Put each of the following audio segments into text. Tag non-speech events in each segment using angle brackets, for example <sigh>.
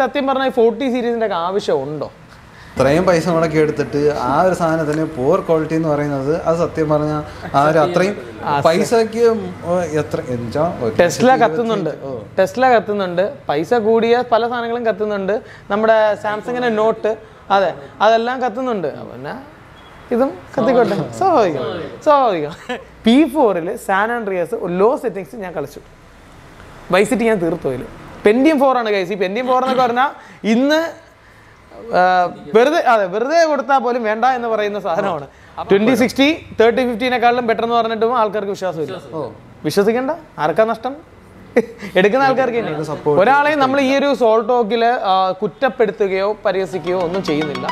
സത്യം പറഞ്ഞാൽ ഫോർട്ടി സീരീസിന്റെ ഒക്കെ ആവശ്യം ഉണ്ടോ? ഇത്രയും പൈസ മുടക്കി എടുത്തിട്ട് ആ ഒരു സാധനത്തിന് പോർ ക്വാളിറ്റി എന്ന് പറയുന്നത് അത് സത്യം പറഞ്ഞാൽ ആ ഒരു അത്രയും പൈസക്ക് എത്ര ടെസ്ല കത്തുന്നുണ്ട്. ടെസ്ല കത്തുന്നുണ്ട്. പൈസ കൂടിയ പല സാധനങ്ങളും കത്തുന്നുണ്ട്. നമ്മുടെ സാംസങ്ങിന്റെ നോട്ട് അതെ അതെല്ലാം കത്തുന്നുണ്ട്. പിന്നെ ഇതും കത്തിക്കോട്ടെ. സ്വാഭാവികം. സ്വാഭാവികം. പി ഫോറിൽ സാൻ ആൻഡ്രിയസ് ലോ സെറ്റിങ്സ് ഞാൻ കളിച്ചു. വൈസിറ്റി ഞാൻ തീർത്തു അതിൽ പെൻഡിയം ഫോർ ആണ് കൈസ് ഈ പെൻഡിയം ഫോർ എന്നൊക്കെ പറഞ്ഞാൽ ഇന്ന് വെറുതെ അതെ വെറുതെ കൊടുത്താൽ പോലും വേണ്ട എന്ന് പറയുന്ന സാധനമാണ്. ട്വന്റി സിക്സ്റ്റി തേർട്ടി ഫിഫ്റ്റീനെക്കാളും ബെറ്റർ എന്ന് പറഞ്ഞിട്ടും ആൾക്കാർക്ക് വിശ്വാസമില്ല. വിശ്വസിക്കണ്ട? ആർക്കാ നഷ്ടം? എടുക്കുന്ന ആൾക്കാർക്ക് തന്നെ ഒരാളെയും നമ്മൾ ഈ ഒരു സോൾ ടോക്കിൽ കുറ്റപ്പെടുത്തുകയോ പരിഹസിക്കുകയോ ഒന്നും ചെയ്യുന്നില്ല.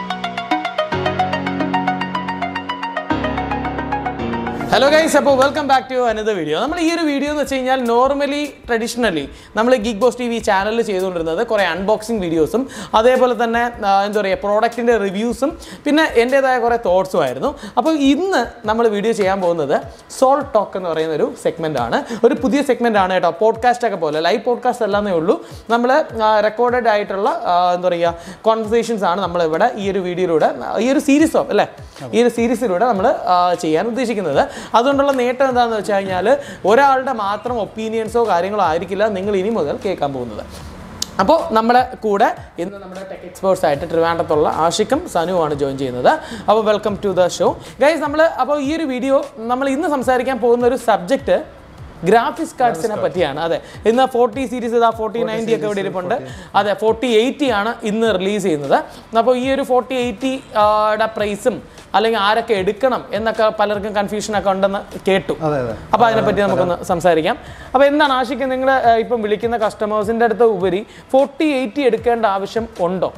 ഹലോ ഗൈസ് അപ്പോൾ welcome back to another video നമ്മൾ ഈ ഒരു വീഡിയോ എന്ന് വെച്ച് കഴിഞ്ഞാൽ നോർമലി ട്രഡീഷണലി നമ്മൾ ഗിഗ് ബോസ് ടി വി ചാനലിൽ ചെയ്തുകൊണ്ടിരുന്നത് കുറേ അൺബോക്സിങ് വീഡിയോസും അതേപോലെ തന്നെ എന്താ പറയുക പ്രോഡക്റ്റിന്റെ റിവ്യൂസും പിന്നെ എന്റേതായ കുറേ തോട്ട്സും ആയിരുന്നു. അപ്പോൾ ഇന്ന് നമ്മൾ വീഡിയോ ചെയ്യാൻ പോകുന്നത് സോൾ ടോക്ക് എന്ന് പറയുന്ന ഒരു സെഗ്മെന്റ് ആണ്. ഒരു പുതിയ സെഗ്മെന്റ് ആണ് കേട്ടോ. പോഡ്കാസ്റ്റ് ഒക്കെ പോലെ. ലൈവ് പോഡ്കാസ്റ്റ് അല്ലാന്നേ ഉള്ളൂ. നമ്മൾ റെക്കോർഡഡ് ആയിട്ടുള്ള എന്താ പറയുക കോൺവെർസേഷൻസ് ആണ് നമ്മളിവിടെ ഈ ഒരു വീഡിയോയിലൂടെ ഈ ഒരു സീരീസ് അല്ലേ? ഈ ഒരു സീരീസിലൂടെ നമ്മൾ ചെയ്യാൻ ഉദ്ദേശിക്കുന്നത്. അതുകൊണ്ടുള്ള നേട്ടം എന്താണെന്ന് വെച്ച് കഴിഞ്ഞാൽ ഒരാളുടെ മാത്രം ഒപ്പീനിയൻസോ കാര്യങ്ങളോ ആയിരിക്കില്ല നിങ്ങൾ ഇനി മുതൽ കേൾക്കാൻ പോകുന്നത്. അപ്പോൾ നമ്മുടെ കൂടെ ഇന്ന് നമ്മുടെ ടെക് എക്സ്പേർട്സ് ആയിട്ട് ട്രിവാൻഡ്രത്തുള്ള ആഷിക്കും സനുവാണ് ജോയിൻ ചെയ്യുന്നത്. അപ്പോൾ welcome to the show guys നമ്മൾ അപ്പോൾ ഈ ഒരു വീഡിയോ നമ്മൾ ഇന്ന് സംസാരിക്കാൻ പോകുന്ന ഒരു സബ്ജക്റ്റ് ഗ്രാഫിക്സ് കാർഡ്സിനെ പറ്റിയാണ്. അതെ. ഇന്ന് ഫോർട്ടി സീരീസ് ഇതാ ഫോർട്ടി നയന്റി ഒക്കെ ഇവിടെ ഇരിപ്പുണ്ട്. അതെ ഫോർട്ടി എയ്റ്റി ആണ് ഇന്ന് റിലീസ് ചെയ്യുന്നത്. അപ്പോൾ ഈ ഒരു ഫോർട്ടി എയ്റ്റിയുടെ പ്രൈസും അല്ലെങ്കിൽ ആരൊക്കെ എടുക്കണം എന്നൊക്കെ പലർക്കും കൺഫ്യൂഷൻ ഒക്കെ ഉണ്ടെന്ന് കേട്ടു. അപ്പോൾ അതിനെപ്പറ്റി നമുക്കൊന്ന് സംസാരിക്കാം. അപ്പോൾ എന്താണ് ആശിക്ക് നിങ്ങൾ ഇപ്പം വിളിക്കുന്ന കസ്റ്റമേഴ്സിന്റെ അടുത്ത് ഉപരി ഫോർട്ടി എയ്റ്റി എടുക്കേണ്ട ആവശ്യം ഉണ്ടോ?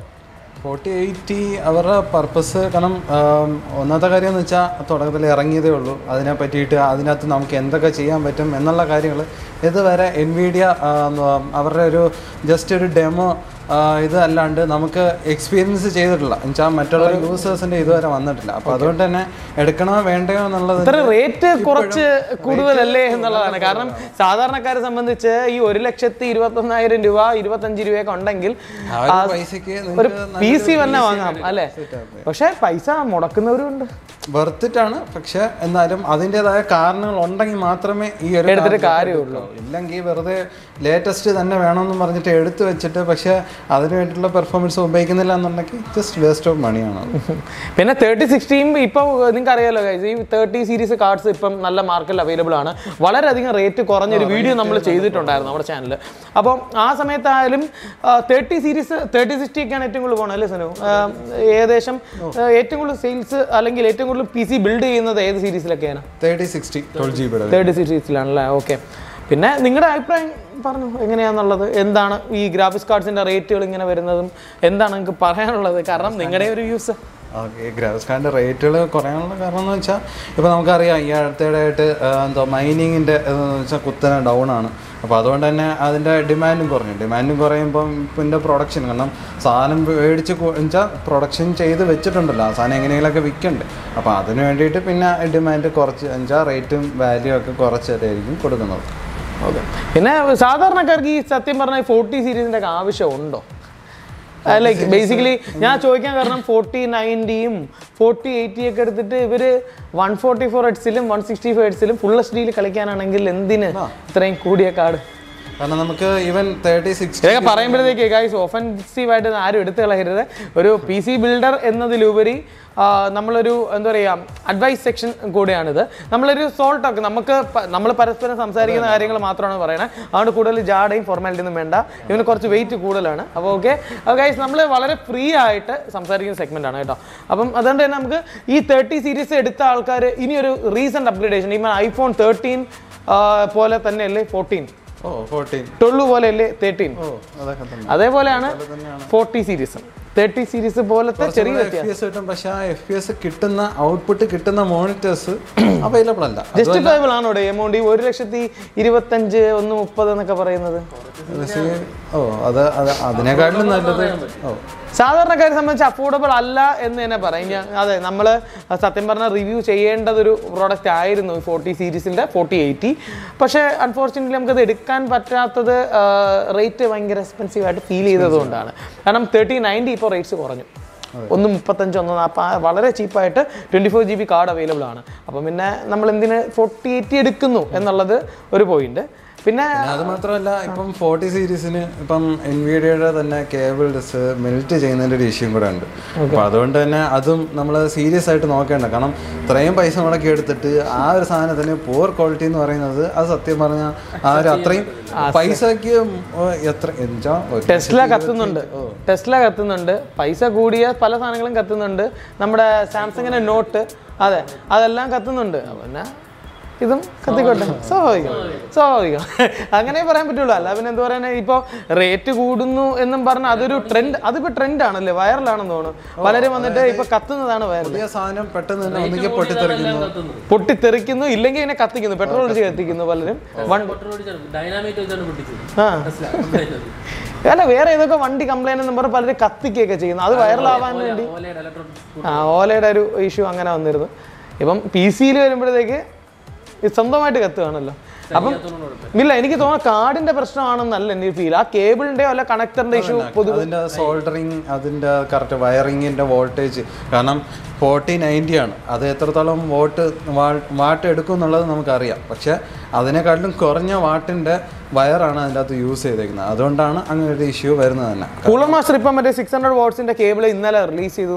ഫോർട്ടി എയ്റ്റി അവരുടെ പർപ്പസ് കാരണം ഒന്നാമത്തെ കാര്യം എന്ന് വെച്ചാൽ തുടക്കത്തിൽ ഇറങ്ങിയതേ ഉള്ളൂ. അതിനെ പറ്റിയിട്ട് അതിനകത്ത് നമുക്ക് എന്തൊക്കെ ചെയ്യാൻ പറ്റും എന്നുള്ള കാര്യങ്ങൾ ഇതുവരെ എൻവിഡിയ അവരുടെ ഒരു ജസ്റ്റ് ഒരു ഡെമോ ഇത് അല്ലാണ്ട് നമുക്ക് എക്സ്പീരിയൻസ് ചെയ്തിട്ടില്ല. എന്നുവെച്ചാൽ മറ്റുള്ള യൂസേഴ്സിന്റെ ഇതുവരെ വന്നിട്ടില്ല. അപ്പൊ അതുകൊണ്ട് തന്നെ എടുക്കണോ വേണ്ടയോ എന്നുള്ളത് റേറ്റ് കുറച്ച് കൂടുതലല്ലേ എന്നുള്ളതാണ്. കാരണം സാധാരണക്കാരെ സംബന്ധിച്ച് ഈ ഒരു ലക്ഷത്തി ഇരുപത്തൊന്നായിരം രൂപ ഇരുപത്തഞ്ച് രൂപയൊക്കെ ഉണ്ടെങ്കിൽ ഒരു പി സി തന്നെ വാങ്ങാം അല്ലേ? പക്ഷെ പൈസ മുടക്കുന്നവരും ഉണ്ട്. വെറുത്തിട്ടാണ് പക്ഷെ എന്നാലും അതിന്റെതായ കാരണങ്ങൾ ഉണ്ടെങ്കിൽ മാത്രമേ ഈ ഒരു എടുത്തിട്ട് കാര്യമുള്ളൂ. ഇല്ലെങ്കിൽ വെറുതെ ലേറ്റസ്റ്റ് തന്നെ വേണമെന്ന് പറഞ്ഞിട്ട് എടുത്തു വെച്ചിട്ട് പക്ഷേ അതിന് വേണ്ടിയിട്ടുള്ള പെർഫോമൻസ് ഉപയോഗിക്കുന്നില്ല എന്നുണ്ടെങ്കിൽ ജസ്റ്റ് വേസ്റ്റ് ഓഫ് മണിയാണ് പിന്നെ തേർട്ടി സിക്സ്റ്റീൻ ഇപ്പോൾ നിങ്ങൾക്ക് അറിയാലോ ഈ തേർട്ടി സീരീസ് കാർഡ്സ് ഇപ്പം നല്ല മാർക്കറ്റിൽ അവൈലബിൾ ആണ്. വളരെയധികം റേറ്റ് കുറഞ്ഞൊരു വീഡിയോ നമ്മൾ ചെയ്തിട്ടുണ്ടായിരുന്നു നമ്മുടെ ചാനലിൽ അപ്പം ആ സമയത്തായാലും തേർട്ടി സീരീസ് തേർട്ടി സിക്സ്റ്റി ഒക്കെയാണ് ഏറ്റവും കൂടുതൽ പോകണം അല്ലേ സനു? ഏകദേശം ഏറ്റവും കൂടുതൽ സെയിൽസ് അല്ലെങ്കിൽ ഏറ്റവും കൂടുതൽ പി സി ബിൽഡ് ചെയ്യുന്നത് ഏത് സീരീസിലൊക്കെയാണ് തേർട്ടി സിക്സ്റ്റി തേർട്ടി സീരീസിലാണല്ലേ ഓക്കെ പിന്നെ നിങ്ങളുടെ അഭിപ്രായം പറഞ്ഞു എങ്ങനെയാണെന്നുള്ളത് എന്താണ് ഈ ഗ്രാഫിക്സ് കാർഡ്സിന്റെ റേറ്റുകൾ ഇങ്ങനെ വരുന്നതും? എന്താണ് നിങ്ങൾക്ക് പറയാനുള്ളത്? കാരണം നിങ്ങളുടെ ഒരു യൂസ് ഓക്കെ ഗ്രാഫിക്സ് കാർഡിന്റെ റേറ്റുകൾ കുറയാനുള്ള കാരണം എന്ന് വെച്ചാൽ ഇപ്പോൾ നമുക്കറിയാം ഈ അടുത്തിടെയായിട്ട് എന്തോ മൈനിങ്ങിന്റെ വെച്ചാൽ കുത്തനെ ഡൗൺ ആണ്. അപ്പോൾ അതുകൊണ്ട് തന്നെ അതിന്റെ ഡിമാൻഡും കുറഞ്ഞു. ഡിമാൻഡും കുറയുമ്പം ഇതിന്റെ പ്രൊഡക്ഷൻ കാരണം സാധനം മേടിച്ച് വെച്ചാൽ പ്രൊഡക്ഷൻ ചെയ്ത് വെച്ചിട്ടുണ്ടല്ലോ. ആ സാധനം എങ്ങനെയെങ്കിലുമൊക്കെ വിൽക്കണ്ടേ. അപ്പോൾ അതിന് വേണ്ടിയിട്ട് പിന്നെ ഡിമാൻഡ് കുറച്ച് വെച്ചാൽ റേറ്റും വാല്യൂ ഒക്കെ കുറച്ചതായിരിക്കും കൊടുക്കുന്നത്. ഓക്കെ. പിന്നെ സാധാരണക്കാർക്ക് ഈ സത്യം പറഞ്ഞാൽ ഫോർട്ടി സീരീസിന്റെ ഒക്കെ ആവശ്യമുണ്ടോ? ലൈക്ക് ബേസിക്കലി ഞാൻ ചോദിക്കാൻ കാരണം ഫോർട്ടി നയന്റിയും ഫോർട്ടി എയ്റ്റി ഒക്കെ എടുത്തിട്ട് ഇവർ വൺ ഫോർട്ടി ഫോർ ഹെഡ്സിലും വൺ സിക്സ്റ്റി ഫൈവ് ഹെഡ്സിലും ഫുൾ എച്ച് ഡിയിൽ കളിക്കാനാണെങ്കിൽ എന്തിന് ഇത്രയും കൂടിയ കാർഡ് കാരണം നമുക്ക് ഈവൻ തേർട്ടി സിക്സ് ഇതൊക്കെ പറയുമ്പോഴത്തേക്ക് ഗൈസ് ഒഫൻസീവ് ആയിട്ട് ആരും എടുത്തു കളയരുത്. ഒരു പി സി ബിൽഡർ എന്നതിലുപരി നമ്മളൊരു എന്താ പറയുക അഡ്വൈസ് സെക്ഷൻ കൂടെയാണിത്. നമ്മളൊരു സോൾട്ട് ഒക്കെ നമുക്ക് നമ്മൾ പരസ്പരം സംസാരിക്കുന്ന കാര്യങ്ങൾ മാത്രമാണ് പറയുന്നത് അതുകൊണ്ട് കൂടുതൽ ജാടയും ഫോർമാലിറ്റി ഒന്നും വേണ്ട. ഇവന് കുറച്ച് വെയിറ്റ് കൂടുതലാണ്. അപ്പോൾ ഓക്കെ അപ്പോൾ ഗൈസ് നമ്മൾ വളരെ ഫ്രീ ആയിട്ട് സംസാരിക്കുന്ന സെഗ്മെന്റ് ആണ് കേട്ടോ. അപ്പം അതുകൊണ്ട് തന്നെ നമുക്ക് ഈ തേർട്ടി സീരീസ് എടുത്ത ആൾക്കാർ ഇനിയൊരു റീസെന്റ് അപ്ഗ്രേഡേഷൻ ഈ ഐഫോൺ തേർട്ടീൻ പോലെ തന്നെയല്ലേ ഫോർട്ടീൻ ട്വൽവ് പോലെയല്ലേ തേർട്ടീൻ അതേപോലെയാണ് ഫോർട്ടി സീരീസ് തേർട്ടി സീരീസ് പോലത്തെ ചെറിയ എഫ് പി എസ് കിട്ടും. പക്ഷെ ആ എഫ് പി എസ് കിട്ടുന്ന ഔട്ട്പുട്ട് കിട്ടുന്ന മോണിറ്റേഴ്സ് അവൈലബിൾ അല്ല. ജസ്റ്റിഫയബിൾ ആണോ എമൗണ്ട് ഈ ഒരു ലക്ഷത്തി ഇരുപത്തഞ്ച് ഒന്ന് മുപ്പത് എന്നൊക്കെ പറയുന്നത്. ഓ അത് അത് അതിനെക്കാട്ടിലും നല്ലത് ഓ. സാധാരണക്കാരെ സംബന്ധിച്ച് അഫോർഡബിൾ അല്ല എന്ന് തന്നെ പറയും. ഞാൻ അതെ നമ്മൾ സത്യം പറഞ്ഞാൽ റിവ്യൂ ചെയ്യേണ്ടതൊരു പ്രോഡക്റ്റ് ആയിരുന്നു ഫോർട്ടി സീരീസിന്റെ ഫോർട്ടി എയ്റ്റി പക്ഷേ അൺഫോർച്ചുനേറ്റ്ലി നമുക്കത് എടുക്കാൻ പറ്റാത്തത് റേറ്റ് ഭയങ്കര എക്സ്പെൻസീവ് ആയിട്ട് ഫീൽ ചെയ്തതുകൊണ്ടാണ്. കാരണം തേർട്ടി നയന്റി ഇപ്പോൾ റേറ്റ്സ് കുറഞ്ഞു. ഒന്ന് മുപ്പത്തഞ്ച് ഒന്ന് നാൽപ്പത് വളരെ ചീപ്പായിട്ട് twenty four G B card available ആണ്. അപ്പം പിന്നെ നമ്മൾ എന്തിന് ഫോർട്ടി എയ്റ്റി എടുക്കുന്നു എന്നുള്ളത് ഒരു പോയിന്റ് പിന്നെ അത് മാത്രമല്ല ഇപ്പം ഫോർട്ടി സീരീസിന് ഇപ്പം എൻവിഡിയുടെ തന്നെ കേബിൾ ഡിസ് മെൽറ്റ് ചെയ്യുന്നതിന്റെ ഒരു ഇഷ്യൂ കൂടെ ഉണ്ട്. അപ്പോൾ അതുകൊണ്ട് തന്നെ അതും നമ്മൾ സീരിയസ് ആയിട്ട് നോക്കേണ്ട. കാരണം ഇത്രയും പൈസ മുടക്കി എടുത്തിട്ട് ആ ഒരു സാധനത്തിന് പോർ ക്വാളിറ്റി എന്ന് പറയുന്നത് അത് സത്യം പറഞ്ഞാൽ ആ ഒരു അത്രയും പൈസക്ക് എത്ര ടെസ്ല കത്തുന്നുണ്ട്. ടെസ്ല കത്തുന്നുണ്ട്. പൈസ കൂടിയ പല സാധനങ്ങളും കത്തുന്നുണ്ട്. നമ്മുടെ സാംസങ്ങിന്റെ നോട്ട് അതെ അതെല്ലാം കത്തുന്നുണ്ട്. അപ്പൊ പിന്നെ ഇതും കത്തിക്കോട്ടെ. സ്വാഭാവികം. സ്വാഭാവികം. <laughs> അങ്ങനെ പറയാൻ പറ്റുള്ളൂ. അല്ല പിന്നെ എന്താ പറയാ ഇപ്പൊ റേറ്റ് കൂടുന്നു എന്നും പറഞ്ഞ അതൊരു ട്രെൻഡ് അതിപ്പോ ട്രെൻഡ് ആണല്ലേ വൈറലാണെന്ന് തോന്നുന്നു. പലരും വന്നിട്ട് ഇപ്പൊ കത്തുന്നതാണ് വൈറൽ പുതിയ സാധനം പെട്ടെന്ന് തന്നെ ഒന്നുകിൽ പൊട്ടിത്തെറിക്കുന്നു. ഇല്ലെങ്കിൽ ഇങ്ങനെ കത്തിക്കുന്നു. പെട്രോൾ ഒഴിച്ച് കത്തിക്കുന്നു. പലരും. അല്ല വേറെ ഏതൊക്കെ വണ്ടി കംപ്ലൈന്റ് എന്ന് പറഞ്ഞ് പലരും കത്തിക്കുകയൊക്കെ ചെയ്യുന്നു. അത് വൈറലാവാൻ വേണ്ടി. ഓലയുടെ ആ ഓലയുടെ ഒരു ഇഷ്യൂ അങ്ങനെ വന്നിരുന്നു. ഇപ്പം പി സിയിൽ വരുമ്പോഴത്തേക്ക് സ്വന്തമായിട്ട് കത്തുകയാണല്ലോ. അപ്പം ഇല്ല എനിക്ക് തോന്നുന്നു കാർഡിന്റെ പ്രശ്നമാണെന്നല്ല എനിക്ക് ഫീൽ ആ കേബിളിന്റെയോ അല്ല കണക്ടറിന്റെ ഇഷ്യൂ പൊതുവെ അതിന്റെ സോൾഡറിങ് അതിന്റെ കറക്റ്റ് വയറിങ്ങിന്റെ വോൾട്ടേജ് കാരണം ഫോർട്ടി നയന്റി ആണ്. അത് എത്രത്തോളം വോട്ട് വാട്ട് എടുക്കും എന്നുള്ളത് നമുക്കറിയാം. പക്ഷേ അതിനെക്കാട്ടിലും കുറഞ്ഞ വാട്ടിന്റെ വയറാണ് അതിന്റെ അകത്ത് യൂസ് ചെയ്തേക്കുന്നത്. അതുകൊണ്ടാണ് അങ്ങനെ ഒരു ഇഷ്യൂ വരുന്നത് തന്നെ. കൂളർ മാസ്റ്റർ ഇപ്പം മറ്റേ സിക്സ് ഹൺഡ്രഡ് വാട്ട്സിന്റെ കേബിൾ ഇന്നലെ റിലീസ് ചെയ്തു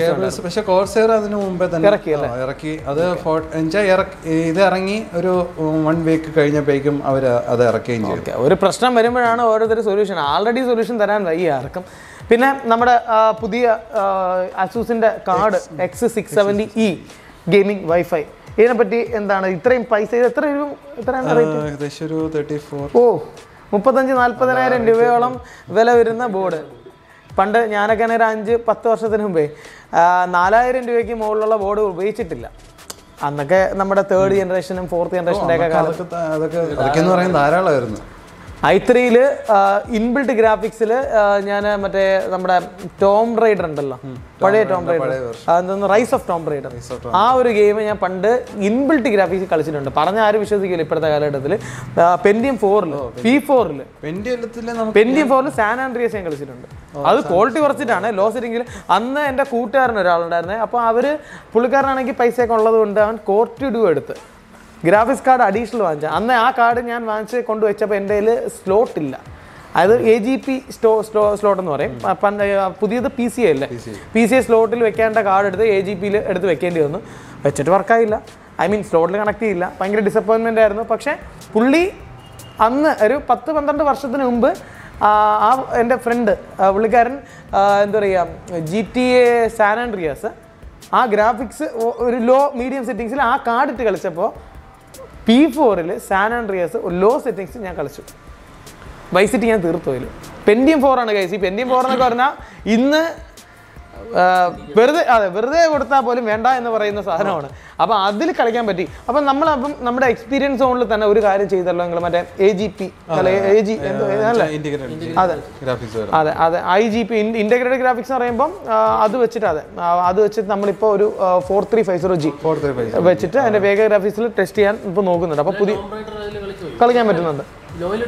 കേബിൾസ് പക്ഷേ കോർസെയർ അതിന് മുമ്പേ തന്നെ ഇറക്കി ഇറക്കി. അത് എന്നുവെച്ചാൽ ഇറക്കി ഇത് ഇറങ്ങി ഒരു വൺ വീക്ക് കഴിഞ്ഞപ്പോഴേക്കും അവർ അത് ഇറക്കുകയും ഓക്കെ. ഒരു പ്രശ്നം വരുമ്പോഴാണ് ഓരോരുത്തർ സൊല്യൂഷൻ ആൾറെഡി സൊല്യൂഷൻ തരാൻ വയ്യ ആർക്കും. പിന്നെ നമ്മുടെ പുതിയ അസൂസിന്റെ card X six seventy E gaming wifi ഇതിനെ പറ്റി എന്താണ്? ഇത്രയും പൈസ ഇത് എത്ര രൂപ എത്രയാണ് റേറ്റ് ഓ മുപ്പത്തഞ്ച് നാൽപ്പതിനായിരം രൂപയോളം വില വരുന്ന ബോർഡ്. പണ്ട് ഞാനൊക്കെ ആണെങ്കിൽ ഒരു അഞ്ച് പത്ത് വർഷത്തിന് മുമ്പേ നാലായിരം രൂപയ്ക്ക് മുകളിലുള്ള ബോർഡ് ഉപയോഗിച്ചിട്ടില്ല. അന്നൊക്കെ നമ്മുടെ തേർഡ് ജനറേഷനും ഫോർത്ത് ജനറേഷന്റെ ഒക്കെ കാലത്ത്. അതൊക്കെ ധാരാളമായിരുന്നു. ഐ ത്രീയിൽ ഇൻബിൽട്ട് ഗ്രാഫിക്സിൽ ഞാൻ മറ്റേ നമ്മുടെ ടോം റൈഡർ ഉണ്ടല്ലോ. പഴയ ടോം റൈഡർ അതെന്തോന്ന് റൈസ് ഓഫ് ടോം റൈഡർ ആ ഒരു ഗെയിം ഞാൻ പണ്ട് ഇൻബിൽഡ് ഗ്രാഫിക്സ് കളിച്ചിട്ടുണ്ട്. പറഞ്ഞ ആരും വിശ്വസിക്കില്ല ഇപ്പോഴത്തെ കാലഘട്ടത്തിൽ പെൻഡിയം ഫോറിൽ പി ഫോറിൽ പെൻഡിയം ഫോറിൽ സാൻ ആൻഡ്രിയസ് ഞാൻ കളിച്ചിട്ടുണ്ട്. അത് ക്വാളിറ്റി കുറച്ചിട്ടാണ്. ലോ സെറ്റിംഗിൽ അന്ന് എന്റെ കൂട്ടുകാരൻ ഒരാളുണ്ടായിരുന്നേ. അപ്പോൾ അവർ പുള്ളിക്കാരനാണെങ്കിൽ പൈസയൊക്കെ ഉള്ളത് കൊണ്ട് അവൻ കോർട്ട് എടുത്ത് ഗ്രാഫിക്സ് കാർഡ് അഡീഷണൽ വാങ്ങിച്ച. അന്ന് ആ കാർഡ് ഞാൻ വാങ്ങിച്ച് കൊണ്ടുവച്ചപ്പോൾ എന്റെ കയ്യിൽ സ്ലോട്ട് ഇല്ല. അത് എ ജി പി സ്റ്റോ സ്റ്റോ സ്ലോട്ട് എന്ന് പറയും. അപ്പം പണ്ട് പുതിയത് പി സി അല്ലേ? പി സി സ്ലോട്ടിൽ വെക്കേണ്ട കാർഡ് എടുത്ത് എ ജി പിയിൽ എടുത്ത് വെക്കേണ്ടി വന്നു. വെച്ചിട്ട് വർക്കായില്ല ഐ മീൻ സ്ലോട്ടിൽ കണക്ട് ചെയ്യില്ല. ഭയങ്കര ഡിസപ്പോയിൻമെന്റ് ആയിരുന്നു. പക്ഷേ പുള്ളി അന്ന് ഒരു പത്ത് പന്ത്രണ്ട് വർഷത്തിന് മുമ്പ് ആ എന്റെ ഫ്രണ്ട് പുള്ളിക്കാരൻ എന്താ പറയുക ജി ടി എ സാനാൻഡ്രിയാസ് ആ ഗ്രാഫിക്സ് ഒരു ലോ മീഡിയം സെറ്റിങ്സിൽ ആ കാർഡ് ഇട്ട് കളിച്ചപ്പോൾ പി ഫോറിൽ സാൻ ആൻഡ്രിയാസ് ലോ സെറ്റിങ്സ് ഞാൻ കളിച്ചു. വൈസിറ്റി ഞാൻ തീർത്തു അതിൽ പെൻഡിയം ഫോറാണ് കൈസ് ഈ പെൻഡിയം ഫോർ എന്നൊക്കെ പറഞ്ഞാൽ ഇന്ന് വെറുതെ അതെ വെറുതെ കൊടുത്താൽ പോലും വേണ്ട എന്ന് പറയുന്ന സാധനമാണ്. അപ്പം അതിൽ കളിക്കാൻ പറ്റി. അപ്പം നമ്മളപ്പം നമ്മുടെ എക്സ്പീരിയൻസ് സോണിൽ തന്നെ ഒരു കാര്യം ചെയ്തല്ലോ നിങ്ങൾ മറ്റേ എ ജി പി അല്ലെ എ ജി അതെ. അതെ അതെ I G P integrated graphics എന്ന് പറയുമ്പം അത് വെച്ചിട്ട് അതെ അത് വെച്ചിട്ട് നമ്മളിപ്പോൾ ഒരു four three five zero G four three five വെച്ചിട്ട് അതിന്റെ വേഗ ഗ്രാഫിക്സിൽ ടെസ്റ്റ് ചെയ്യാൻ ഇപ്പോൾ നോക്കുന്നുണ്ട്. അപ്പോൾ പുതിയ കളിക്കാൻ പറ്റുന്നുണ്ട്.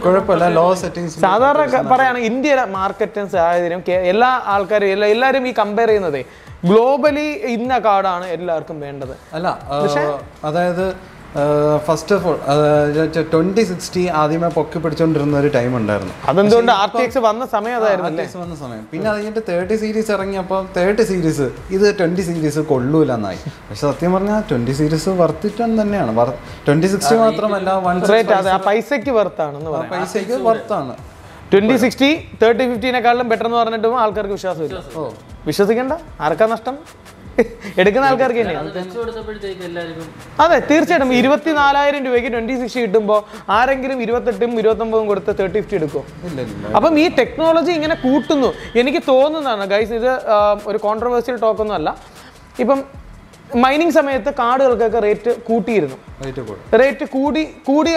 കുഴപ്പമില്ല ലോ സെറ്റിങ്സ് സാധാരണ പറയുകയാണെങ്കിൽ ഇന്ത്യയിലെ മാർക്കറ്റും സാഹചര്യം എല്ലാ ആൾക്കാരും എല്ലാ എല്ലാവരും ഈ കമ്പയർ ചെയ്യുന്നതേ ഗ്ലോബലി ഇന്ന കാർഡാണ് എല്ലാവർക്കും വേണ്ടത്. അല്ല അതായത് first of all twenty sixty ആദ്യമേ പൊക്കി പിടിച്ചോണ്ടിരുന്ന ഒരു ടൈം ഉണ്ടായിരുന്നു. അതെന്തുകൊണ്ട് ആർ ടി എക്സ് വന്ന സമയം അതായിരുന്നു അല്ലേ? RTS വന്ന സമയം. പിന്നെ അത് കഴിഞ്ഞിട്ട് തേർട്ടി സീരീസ് ഇറങ്ങിയപ്പോൾ തേർട്ടി സീരീസ് ഇത് ട്വന്റി സീരീസ് കൊള്ളൂല എന്നായി പക്ഷെ സത്യം പറഞ്ഞാൽ ട്വന്റി സീരീസ് വർത്തിറ്റം തന്നെയാണ്. ട്വന്റി സിക്സ്റ്റി മാത്രമല്ല വൺ റേറ്റ് വർത്താണ് ആ പൈസയ്ക്ക് വെർത്താണെന്ന് പറയാം. പൈസയ്ക്ക് വർത്താണ് ട്വന്റി സിക്സ്റ്റി തേർട്ടി ഫിഫ്റ്റീനെക്കാളും ബെറ്റർ എന്ന് പറഞ്ഞിട്ടും ആൾക്കാർക്ക് വിശ്വാസമില്ല. വിശ്വസിക്കണ്ട. ആർക്കാ നഷ്ടം? എടുക്കുന്ന ആൾക്കാർക്ക് അതെ തീർച്ചയായിട്ടും. ഇരുപത്തിനാലായിരം രൂപയ്ക്ക് ട്വന്റി സിക്സ് കിട്ടുമ്പോൾ ആരെങ്കിലും ഇരുപത്തെട്ടും ഇരുപത്തൊമ്പതും കൊടുത്ത് തേർട്ടി ഫിഫ്റ്റി എടുക്കും. അപ്പം ഈ ടെക്നോളജി ഇങ്ങനെ കൂട്ടുന്നു. എനിക്ക് തോന്നുന്നതാണ് ഗൈസ് ഇത് ഒരു കോൺട്രവേഴ്സ്യൽ ടോക്ക് ഒന്നും അല്ല. ഇപ്പം മൈനിങ് സമയത്ത് കാർഡുകൾക്കൊക്കെ റേറ്റ് കൂട്ടിയിരുന്നു. റേറ്റ് കൂടും. റേറ്റ് കൂടി കൂടി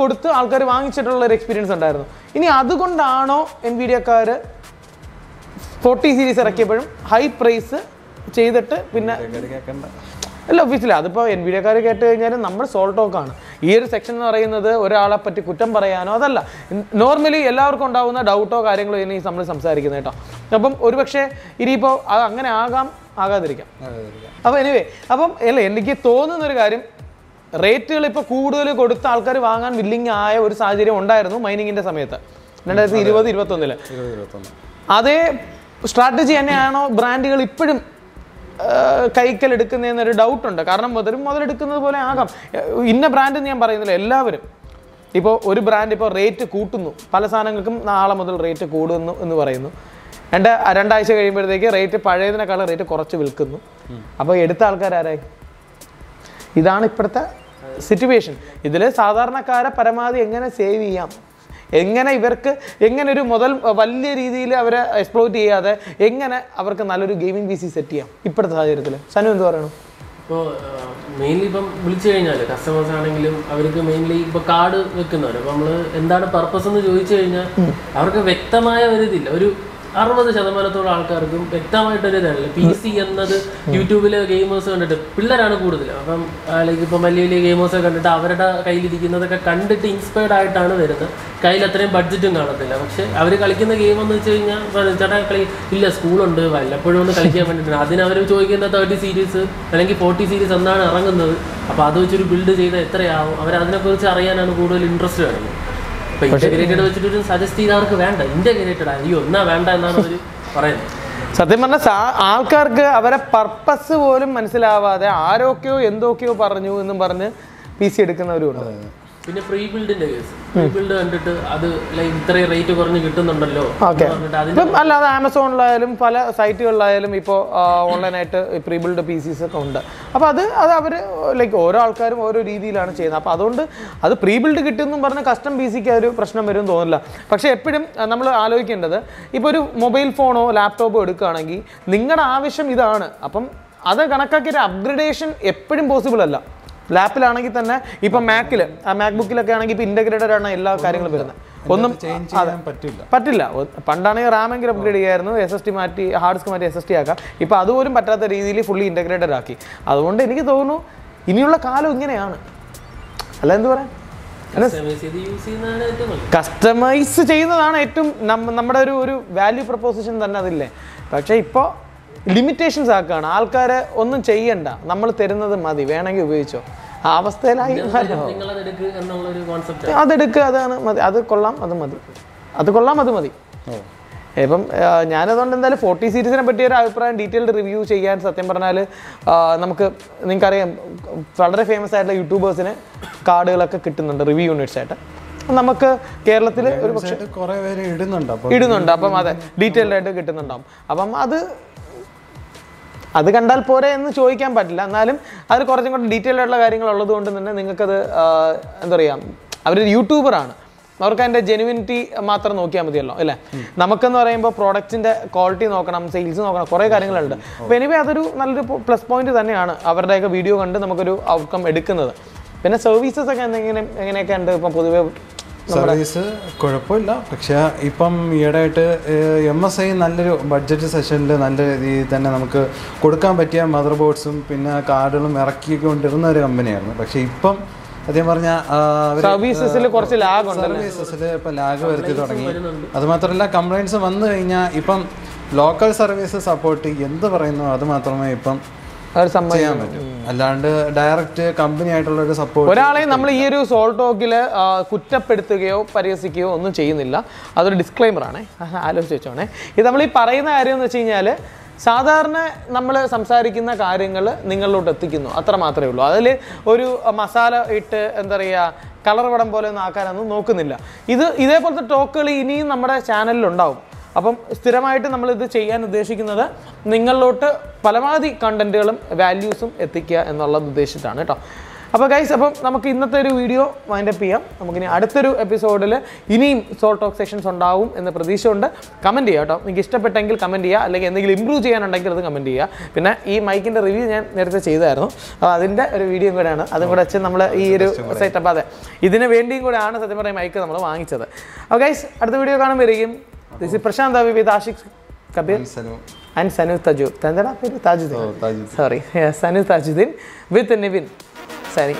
കൊടുത്ത് ആൾക്കാർ വാങ്ങിച്ചിട്ടുള്ള ഒരു എക്സ്പീരിയൻസ് ഉണ്ടായിരുന്നു. ഇനി അതുകൊണ്ടാണോ എൻ എൻവിഡിയക്കാർ ഫോർട്ടി സീരീസ് ഇറക്കിയപ്പോഴും ഹൈ പ്രൈസ് ചെയ്തിട്ട് പിന്നെ അല്ല ഒഫീഷ്യലി അതിപ്പോൾ എൻ വിഡിയോക്കാർ കേട്ട് കഴിഞ്ഞാൽ നമ്മൾ സോൾ ടോക്കാണ് ഈ ഒരു സെക്ഷൻ എന്ന് പറയുന്നത് ഒരാളെ പറ്റി കുറ്റം പറയാനോ അതല്ല. നോർമലി എല്ലാവർക്കും ഉണ്ടാകുന്ന ഡൗട്ടോ കാര്യങ്ങളോ ഇനി നമ്മൾ സംസാരിക്കുന്നത് കേട്ടോ. അപ്പം ഒരുപക്ഷെ ഇനിയിപ്പോൾ അത് അങ്ങനെ ആകാം ആകാതിരിക്കാം. അപ്പോൾ എനിവേ അപ്പം അല്ല എനിക്ക് തോന്നുന്ന ഒരു കാര്യം റേറ്റുകൾ ഇപ്പോൾ കൂടുതൽ കൊടുത്ത ആൾക്കാർ വാങ്ങാൻ വില്ലിങ് ആയ ഒരു സാഹചര്യം ഉണ്ടായിരുന്നു മൈനിങ്ങിന്റെ സമയത്ത്. രണ്ടായിരത്തി ഇരുപത് ഇരുപത്തൊന്നിൽ. ഇരുപത് അതേ സ്ട്രാറ്റജി തന്നെയാണോ ബ്രാൻഡുകൾ ഇപ്പോഴും കൈക്കൽ എടുക്കുന്നതെന്നൊരു ഡൗട്ടുണ്ട് കാരണം മുതലും മുതലെടുക്കുന്നത് പോലെ ആകാം. ഇന്ന ബ്രാൻഡ് ഞാൻ പറയുന്നില്ല എല്ലാവരും. ഇപ്പോൾ ഒരു ബ്രാൻഡ് ഇപ്പോൾ റേറ്റ് കൂട്ടുന്നു. പല സാധനങ്ങൾക്കും നാളെ മുതൽ റേറ്റ് കൂടുന്നു എന്ന് പറയുന്നു. രണ്ട് രണ്ടാഴ്ച കഴിയുമ്പോഴത്തേക്ക് റേറ്റ് പഴയതിനേക്കാൾ റേറ്റ് കുറച്ച് വിൽക്കുന്നു. അപ്പോൾ എടുത്ത ആൾക്കാരാരായി ഇതാണ് ഇപ്പോഴത്തെ സിറ്റുവേഷൻ ഇതിൽ സാധാരണക്കാരെ പരമാവധി എങ്ങനെ സേവ് ചെയ്യാം? എങ്ങനെ ഇവർക്ക് എങ്ങനെ ഒരു മുതൽ വലിയ രീതിയിൽ അവരെ എക്സ്പ്ലോയിറ്റ് ചെയ്യാതെ എങ്ങനെ അവർക്ക് നല്ലൊരു ഗെയിമിംഗ് പി സി സെറ്റ് ചെയ്യാം ഇപ്പോഴത്തെ സാഹചര്യത്തിൽ സനു എന്ത് പറയണം? ഇപ്പോൾ മെയിൻലി ഇപ്പം വിളിച്ചു കഴിഞ്ഞാൽ കസ്റ്റമേഴ്സ് ആണെങ്കിലും അവർക്ക് മെയിൻലി ഇപ്പോൾ കാർഡ് വെക്കുന്നവർ അപ്പോൾ നമ്മൾ എന്താണ് പർപ്പസ് എന്ന് ചോദിച്ചു കഴിഞ്ഞാൽ അവർക്ക് വ്യക്തമായ ഒരു ഇതില്ല ഒരു അറുപത് ശതമാനത്തോളം ആൾക്കാർക്കും വ്യക്തമായിട്ടൊരു ഇതല്ല പി സി എന്നത് യൂട്യൂബിലെ ഗെയിമേഴ്സ് കണ്ടിട്ട് പിള്ളേരാണ് കൂടുതൽ. അപ്പം ലൈക്ക് ഇപ്പം വലിയ വലിയ ഗെയിമേഴ്സ് കണ്ടിട്ട് അവരുടെ കയ്യിലിരിക്കുന്നതൊക്കെ കണ്ടിട്ട് ഇൻസ്പയർഡ് ആയിട്ടാണ് വരുന്നത്. കയ്യിൽ അത്രയും ബഡ്ജറ്റും കാണത്തില്ല. പക്ഷെ അവർ കളിക്കുന്ന ഗെയിം എന്ന് വെച്ച് കഴിഞ്ഞാൽ ചേട്ടാ കളി ഇല്ല സ്കൂളുണ്ട്. വല്ലപ്പോഴും ഒന്ന് കളിക്കാൻ വേണ്ടിയിട്ടുണ്ട് അതിന് അവർ ചോദിക്കുന്ന തേർട്ടി സീരീസ് അല്ലെങ്കിൽ ഫോർട്ടി സീരീസ് എന്നാണ് ഇറങ്ങുന്നത്. അപ്പോൾ അത് വെച്ചൊരു ബിൽഡ് ചെയ്താൽ എത്രയാവും? അവർ അതിനെക്കുറിച്ച് അറിയാനാണ് കൂടുതൽ ഇൻട്രസ്റ്റ് കാണിക്കുന്നത് വെച്ചിട്ട് സജസ്റ്റ് ചെയ്ത അവർക്ക് വേണ്ട. ഇന്റഗ്രേറ്റഡ് അയ്യോ എന്നാ വേണ്ട എന്നാണ് അവർ പറയുന്നത്. സത്യം പറഞ്ഞാൽ ആൾക്കാർക്ക് അവരെ പർപ്പസ് പോലും മനസ്സിലാവാതെ ആരൊക്കെയോ എന്തൊക്കെയോ പറഞ്ഞു എന്നും പറഞ്ഞ് പി സി എടുക്കുന്നവരുണ്ട് പിന്നെ ഫ്രീ ബിൽഡിന്റെ കേസ് ഫ്രീ ബിൽഡ് കണ്ടിട്ട് അത് ഇത്രയും റേറ്റ് കുറഞ്ഞ് കിട്ടുന്നുണ്ടല്ലോ അല്ലാതെ ആമസോണിലായാലും പല സൈറ്റുകളിലായാലും ഇപ്പോൾ ഓൺലൈനായിട്ട് പ്രീ ബിൽഡ് പി സീസ് ഒക്കെ ഉണ്ട്. അപ്പോൾ അത് അത് അവർ ലൈക്ക് ഓരോ ആൾക്കാരും ഓരോ രീതിയിലാണ് ചെയ്യുന്നത്. അപ്പോൾ അതുകൊണ്ട് അത് പ്രീ ബിൽഡ് കിട്ടുമെന്നും പറഞ്ഞ് കസ്റ്റം പി സിക്ക് ഒരു പ്രശ്നം വരും തോന്നില്ല പക്ഷേ എപ്പോഴും നമ്മൾ ആലോചിക്കേണ്ടത് ഇപ്പോൾ ഒരു മൊബൈൽ ഫോണോ ലാപ്ടോപ്പോ എടുക്കുകയാണെങ്കിൽ നിങ്ങളുടെ ആവശ്യം ഇതാണ്. അപ്പം അത് കണക്കാക്കിയൊരു അപ്ഗ്രഡേഷൻ എപ്പോഴും പോസിബിൾ അല്ല. ലാപ്പിലാണെങ്കിൽ തന്നെ ഇപ്പൊ മാക്കിൽ ആ മാക് ബുക്കിലൊക്കെ ആണെങ്കിൽ ഇപ്പൊ ഇന്റഗ്രേറ്റഡ് ആണ് എല്ലാ കാര്യങ്ങളും വരുന്നത്. ഒന്നും ചേഞ്ച് ചെയ്യാൻ പറ്റില്ല. പറ്റില്ല. പണ്ടാണെങ്കിൽ റാമെങ്കിൽ അപ്ഗ്രേഡ് ചെയ്യായിരുന്നു എസ് എസ് ടി മാറ്റി ഹാർഡ് ഡിസ്ക് മാറ്റി എസ് എസ് ടി ആക്കാം. ഇപ്പൊ അതുപോലും പറ്റാത്ത രീതിയിൽ ഫുള്ളി ഇന്റഗ്രേറ്റഡ് ആക്കി. അതുകൊണ്ട് എനിക്ക് തോന്നുന്നു ഇനിയുള്ള കാലം ഇങ്ങനെയാണ്. അല്ല എന്ത് ഏറ്റവും കസ്റ്റമൈസ് ചെയ്യുന്നതാണ് ഏറ്റവും നമ്മുടെ ഒരു ഒരു വാല്യൂ പ്രപ്പോസിഷൻ തന്നെ അതില്ലേ. പക്ഷേ ഇപ്പോൾ ലിമിറ്റേഷൻസ് ആക്കുകയാണ്. ആൾക്കാരെ ഒന്നും ചെയ്യണ്ട. നമ്മൾ തരുന്നത് മതി. വേണമെങ്കിൽ ഉപയോഗിച്ചോ. ആ അവസ്ഥയിലായി അതെടുക്കുക അതാണ് മതി. അത് കൊള്ളാം. അത് മതി. അത് കൊള്ളാം. അത് മതി. ഇപ്പം ഞാനതുകൊണ്ട് എന്തായാലും ഫോർട്ടി സീരീസിനെ പറ്റിയ ഒരു അഭിപ്രായം ഡീറ്റെയിൽഡ് റിവ്യൂ ചെയ്യാൻ സത്യം പറഞ്ഞാൽ നമുക്ക് നിങ്ങൾക്കറിയാം വളരെ ഫേമസ് ആയിട്ടുള്ള യൂട്യൂബേഴ്സിന് കാർഡുകളൊക്കെ കിട്ടുന്നുണ്ട് റിവ്യൂ യൂണിറ്റ്സ് ആയിട്ട്. നമുക്ക് കേരളത്തിൽ ഒരു പക്ഷേ കുറെ പേര് ഇടുന്നുണ്ട്. അപ്പൊ ഇടുന്നുണ്ട്. അപ്പം അതെ ഡീറ്റെയിൽഡ് ആയിട്ട് കിട്ടുന്നുണ്ടാവും. അപ്പം അത് അത് കണ്ടാൽ പോരെ എന്ന് ചോദിക്കാൻ പറ്റില്ല. എന്നാലും അതിൽ കുറച്ചും കൂടെ ഡീറ്റെയിൽഡ് ആയിട്ടുള്ള കാര്യങ്ങൾ ഉള്ളത് കൊണ്ട് തന്നെ നിങ്ങൾക്കത് എന്താ പറയുക അവരൊരു യൂട്യൂബറാണ് അവർക്ക് അതിന്റെ ജെനുവിനിറ്റി മാത്രം നോക്കിയാൽ മതിയല്ലോ അല്ലേ? നമുക്കെന്ന് പറയുമ്പോൾ പ്രോഡക്റ്റിന്റെ ക്വാളിറ്റി നോക്കണം സെയിൽസ് നോക്കണം കുറേ കാര്യങ്ങളുണ്ട്. അപ്പോൾ എനിവേ അതൊരു നല്ലൊരു പ്ലസ് പോയിന്റ് തന്നെയാണ് അവരുടെയൊക്കെ വീഡിയോ കണ്ട് നമുക്കൊരു ഔട്ട്കം എടുക്കുന്നത്. പിന്നെ സർവീസസ് ഒക്കെ എന്തെങ്കിലും എങ്ങനെയൊക്കെ ഉണ്ട്? ഇപ്പം പൊതുവേ സർവീസ് കുഴപ്പമില്ല. പക്ഷേ ഇപ്പം ഈയിടെയായിട്ട് എം എസ് ഐ നല്ലൊരു ബഡ്ജറ്റ് സെഷനിൽ നല്ല രീതിയിൽ തന്നെ നമുക്ക് കൊടുക്കാൻ പറ്റിയ മദർ ബോർഡ്സും പിന്നെ കാർഡുകളും ഇറക്കിക്കൊണ്ടിരുന്ന ഒരു കമ്പനിയായിരുന്നു. പക്ഷേ ഇപ്പം സത്യം പറഞ്ഞ സർവീസസിൽ കുറച്ച് ലാഗ് ഉണ്ട് സർവീസസിൽ ഇപ്പം ലാഗ് വരുത്തി തുടങ്ങി. അതുമാത്രമല്ല കംപ്ലയിൻസ് വന്നു കഴിഞ്ഞാൽ ഇപ്പം ലോക്കൽ സർവീസ് സപ്പോർട്ട് എന്ത് പറയുന്നു? അത് മാത്രമേ ഇപ്പം ചെയ്യാൻ പറ്റും. അല്ലാണ്ട് ഡയറക്റ്റ് കമ്പനി ആയിട്ടുള്ള ഒരു സപ്പോർട്ട് ഒരാളെയും നമ്മൾ ഈ ഒരു സോൾ ടോക്കിൽ കുറ്റപ്പെടുത്തുകയോ പരിഹസിക്കുകയോ ഒന്നും ചെയ്യുന്നില്ല. അതൊരു ഡിസ്ക്ലൈമർ ആണ്. ആലോചിച്ച് വെച്ചോണേ. ഇത് നമ്മൾ ഈ പറയുന്ന കാര്യം എന്ന് വെച്ച് കഴിഞ്ഞാൽ സാധാരണ നമ്മൾ സംസാരിക്കുന്ന കാര്യങ്ങൾ നിങ്ങളിലോട്ട് എത്തിക്കുന്നു. അത്ര മാത്രമേ ഉള്ളൂ. അതിൽ ഒരു മസാല ഇട്ട് എന്താ പറയുക കളർ പടം പോലെ ഒന്നും ആക്കാനൊന്നും നോക്കുന്നില്ല. ഇത് ഇതേപോലത്തെ ടോക്കുകൾ ഇനിയും നമ്മുടെ ചാനലിലുണ്ടാവും അപ്പം സ്ഥിരമായിട്ട് നമ്മൾ ഇത് ചെയ്യാൻ ഉദ്ദേശിക്കുന്നത് നിങ്ങളിലോട്ട് പരമാവധി കണ്ടന്റുകളും വാല്യൂസും എത്തിക്കുക എന്നുള്ളത് ഉദ്ദേശിച്ചിട്ടാണ് കേട്ടോ. അപ്പോൾ ഗൈസ് അപ്പം നമുക്ക് ഇന്നത്തെ ഒരു വീഡിയോ വൈൻഡപ്പ് ചെയ്യാം. നമുക്കിനി അടുത്തൊരു എപ്പിസോഡിൽ ഇനിയും സോൾ ടോക്ക് സെഷൻസ് ഉണ്ടാവും എന്ന പ്രതീക്ഷയുണ്ട്. കമന്റ് ചെയ്യുക കേട്ടോ. നിങ്ങൾക്ക് ഇഷ്ടപ്പെട്ടെങ്കിൽ കമന്റ് ചെയ്യുക അല്ലെങ്കിൽ എന്തെങ്കിലും ഇമ്പ്രൂവ് ചെയ്യാനുണ്ടെങ്കിൽ അത് കമന്റ് ചെയ്യുക പിന്നെ ഈ മൈക്കിന്റെ റിവ്യൂ ഞാൻ നേരത്തെ ചെയ്തായിരുന്നു. അപ്പോൾ അതിന്റെ ഒരു വീഡിയോ കൂടെയാണ്. അതും കൂടെ വെച്ച് നമ്മൾ ഈ ഒരു സെറ്റപ്പ് അതെ. ഇതിന് വേണ്ടിയും കൂടെയാണ് സത്യം പറയുന്ന മൈക്ക് നമ്മൾ വാങ്ങിച്ചത്. അപ്പോൾ ഗൈസ് അടുത്ത വീഡിയോ കാണുമ്പോഴേക്കും दिस इज़ प्रशांत अविवेद आशिक कबीर? एंड सनु। तजु। तंदरा फिर Tajuddin. Sorry Sanu Tajuddin with <laughs> Nivin. Sorry